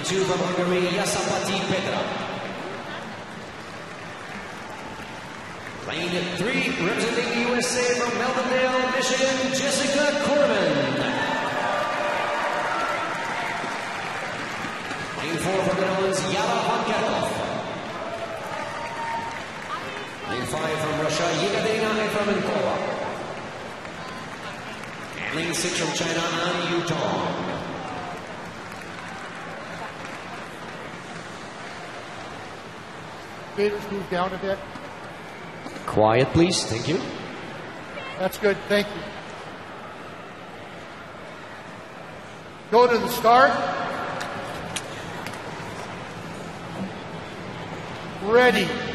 Lane two from Hungary, Jászapáti Petra. Lane three, representing USA from Melvindale, Michigan, Jessica Kooreman. Lane four from the Netherlands, Yara Van. Lane five from Russia, Yekaterina Efremenkova. And lane six from China, An Yu Move down a bit. Quiet, please. Thank you. That's good. Thank you. Go to the start. Ready.